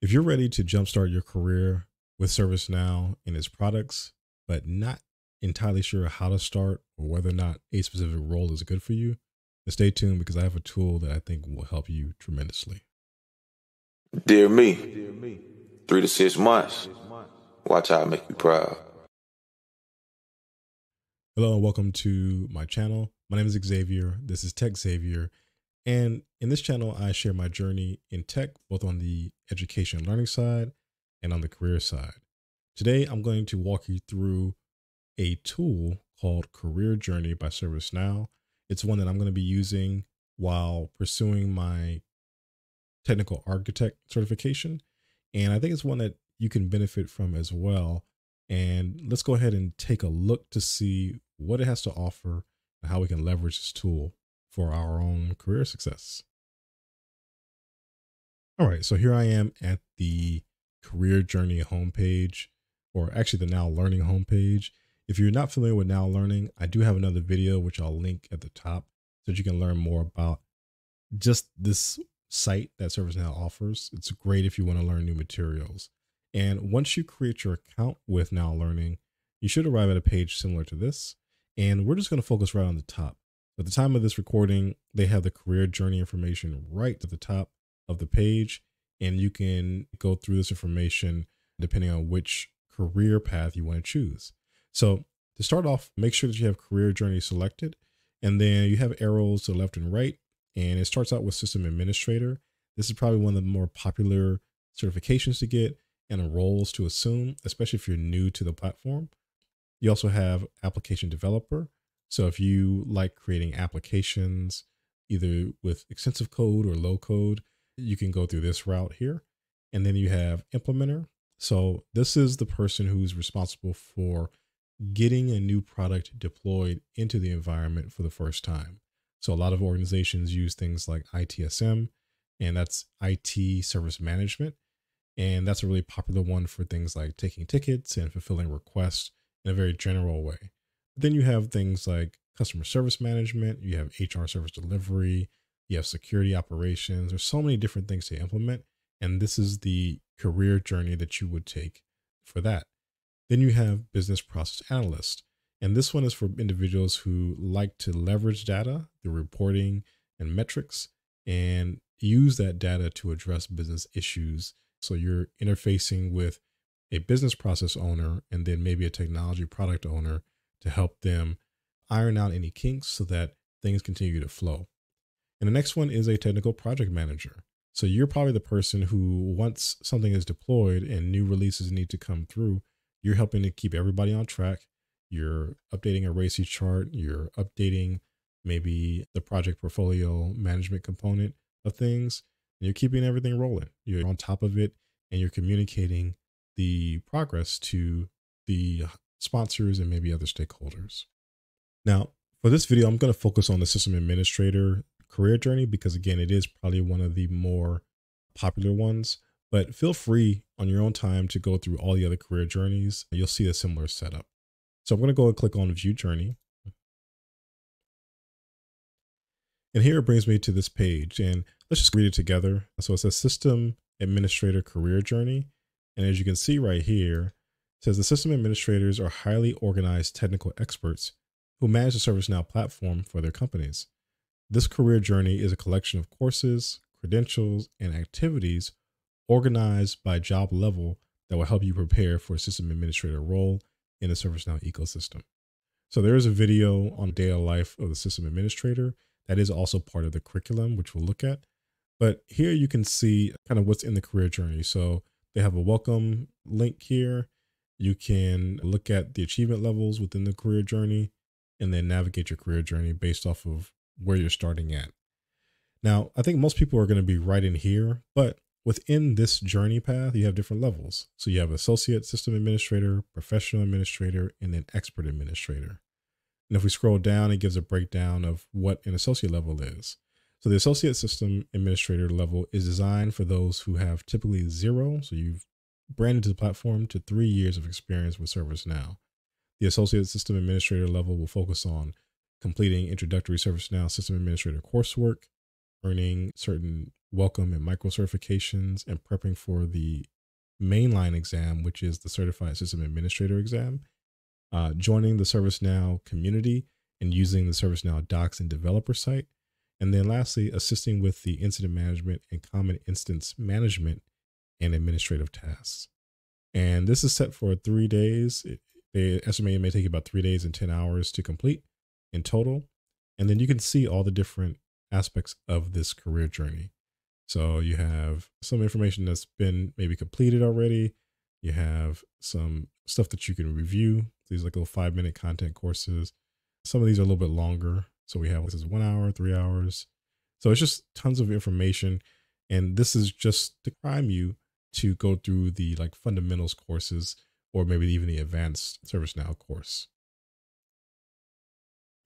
If you're ready to jumpstart your career with ServiceNow and its products, but not entirely sure how to start or whether or not a specific role is good for you, then stay tuned because I have a tool that I think will help you tremendously. Dear me, three to six months. Watch how I make you proud. Hello and welcome to my channel. My name is Xavier. This is TehcZavier. And in this channel, I share my journey in tech, both on the education and learning side and on the career side. Today, I'm going to walk you through a tool called Career Journey by ServiceNow. It's one that I'm going to be using while pursuing my technical architect certification. And I think it's one that you can benefit from as well. And let's go ahead and take a look to see what it has to offer and how we can leverage this tool for our own career success. All right, so here I am at the career journey homepage, or actually the Now Learning homepage. If you're not familiar with Now Learning, I do have another video which I'll link at the top so that you can learn more about just this site that ServiceNow offers. It's great if you want to learn new materials. And once you create your account with Now Learning, you should arrive at a page similar to this. And we're just going to focus right on the top. At the time of this recording, they have the career journey information right at the top of the page. And you can go through this information depending on which career path you want to choose. So to start off, make sure that you have career journey selected. And then you have arrows to left and right. And it starts out with system administrator. This is probably one of the more popular certifications to get and roles to assume, especially if you're new to the platform. You also have application developer. So if you like creating applications, either with extensive code or low code, you can go through this route here. And then you have implementer. So this is the person who's responsible for getting a new product deployed into the environment for the first time. So a lot of organizations use things like ITSM, and that's IT service management. And that's a really popular one for things like taking tickets and fulfilling requests in a very general way. Then you have things like customer service management, you have HR service delivery, you have security operations. There's so many different things to implement. And this is the career journey that you would take for that. Then you have business process analyst. And this one is for individuals who like to leverage data, the reporting and metrics, and use that data to address business issues. So you're interfacing with a business process owner and then maybe a technology product owner to help them iron out any kinks so that things continue to flow. And the next one is a technical project manager. So you're probably the person who once something is deployed and new releases need to come through, you're helping to keep everybody on track. You're updating a RACI chart, you're updating maybe the project portfolio management component of things, and you're keeping everything rolling. You're on top of it and you're communicating the progress to the sponsors, and maybe other stakeholders. Now, for this video, I'm going to focus on the system administrator career journey because, again, it is probably one of the more popular ones. But feel free on your own time to go through all the other career journeys. You'll see a similar setup. So I'm going to go and click on View Journey. And here it brings me to this page. And let's just read it together. So it says System Administrator Career Journey. And as you can see right here, says the system administrators are highly organized technical experts who manage the ServiceNow platform for their companies. This career journey is a collection of courses, credentials, and activities organized by job level that will help you prepare for a system administrator role in the ServiceNow ecosystem. So there is a video on daily life of the system administrator that is also part of the curriculum, which we'll look at. But here you can see kind of what's in the career journey. So they have a welcome link here you can look at the achievement levels within the career journey and then navigate your career journey based off of where you're starting at. Now, I think most people are going to be right in here, but within this journey path, you have different levels. So you have associate system administrator, professional administrator, and then expert administrator. And if we scroll down, it gives a breakdown of what an associate level is. So the associate system administrator level is designed for those who have typically zero. So you've branded to the platform to three years of experience with ServiceNow. The associate system administrator level will focus on completing introductory ServiceNow system administrator coursework, earning certain welcome and micro certifications and prepping for the mainline exam, which is the Certified System Administrator exam, uh, joining the ServiceNow community and using the ServiceNow docs and developer site. And then lastly, assisting with the incident management and common instance management and administrative tasks. And this is set for three days. It, they estimate it may take you about three days and 10 hours to complete in total. And then you can see all the different aspects of this career journey. So you have some information that's been maybe completed already. You have some stuff that you can review. These like little five minute content courses. Some of these are a little bit longer. So we have this is one hour, three hours. So it's just tons of information. And this is just to prime you to go through the like fundamentals courses or maybe even the advanced ServiceNow course.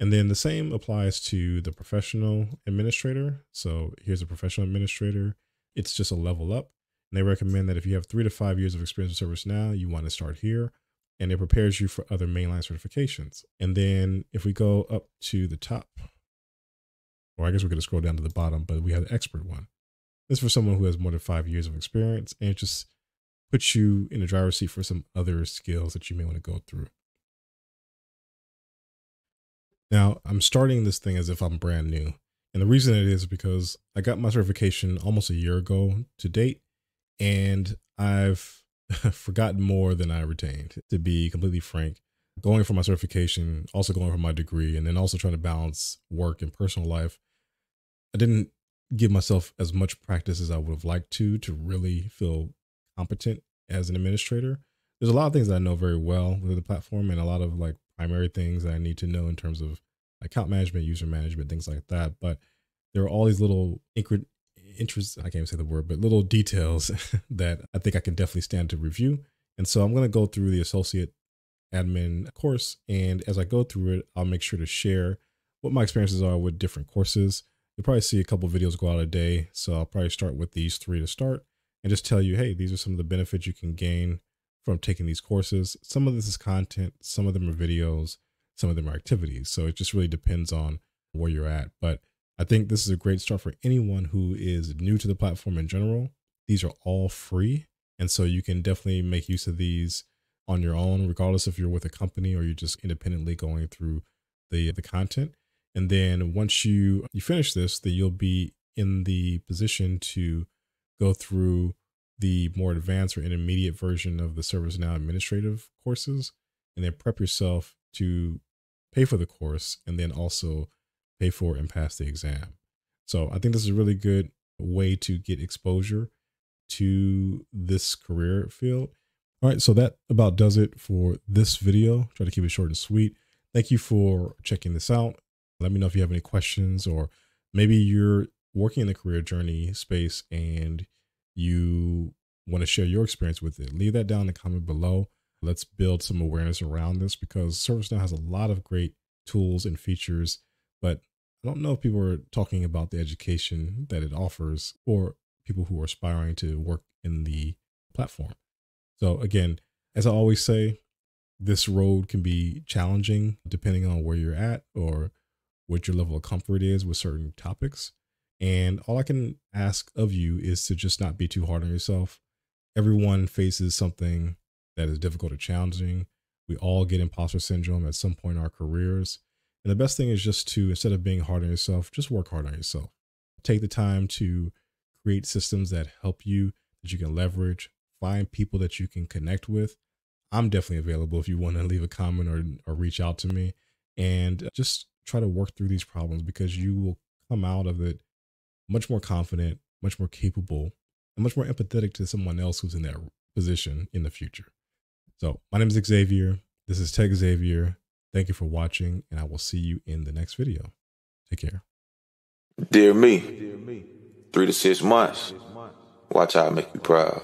And then the same applies to the professional administrator. So here's a professional administrator. It's just a level up. And they recommend that if you have three to five years of experience with ServiceNow, you want to start here. And it prepares you for other mainline certifications. And then if we go up to the top, or I guess we're going to scroll down to the bottom, but we have the expert one. This is for someone who has more than five years of experience and just puts you in the driver's seat for some other skills that you may want to go through. Now, I'm starting this thing as if I'm brand new. And the reason it is because I got my certification almost a year ago to date, and I've forgotten more than I retained, to be completely frank. Going for my certification, also going for my degree, and then also trying to balance work and personal life. I didn't give myself as much practice as I would have liked to to really feel competent as an administrator. There's a lot of things I know very well with the platform and a lot of like primary things that I need to know in terms of account management, user management, things like that. But there are all these little incre- interests, I can't even say the word, but little details that I think I can definitely stand to review. And so I'm going to go through the associate admin course. And as I go through it, I'll make sure to share what my experiences are with different courses. You'll probably see a couple videos go out a day. So I'll probably start with these three to start and just tell you, hey, these are some of the benefits you can gain from taking these courses. Some of this is content, some of them are videos, some of them are activities. So it just really depends on where you're at. But I think this is a great start for anyone who is new to the platform in general. These are all free. And so you can definitely make use of these on your own, regardless if you're with a company or you're just independently going through the the content. And then once you you finish this, then you'll be in the position to go through the more advanced or intermediate version of the ServiceNow administrative courses and then prep yourself to pay for the course and then also pay for and pass the exam. So I think this is a really good way to get exposure to this career field. All right, so that about does it for this video. Try to keep it short and sweet. Thank you for checking this out. Let me know if you have any questions or maybe you're working in the career journey space and you want to share your experience with it, leave that down in the comment below. Let's build some awareness around this because ServiceNow has a lot of great tools and features, but I don't know if people are talking about the education that it offers or people who are aspiring to work in the platform. So again, as I always say, this road can be challenging depending on where you're at or what your level of comfort is with certain topics. And all I can ask of you is to just not be too hard on yourself. Everyone faces something that is difficult or challenging. We all get imposter syndrome at some point in our careers. And the best thing is just to, instead of being hard on yourself, just work hard on yourself. Take the time to create systems that help you, that you can leverage, find people that you can connect with. I'm definitely available if you want to leave a comment or, or reach out to me and just try to work through these problems because you will come out of it much more confident, much more capable, and much more empathetic to someone else who's in that position in the future. So, my name is Xavier. This is TehcZavier. Thank you for watching, and I will see you in the next video. Take care. Dear me, three to six months. Watch how I make you proud.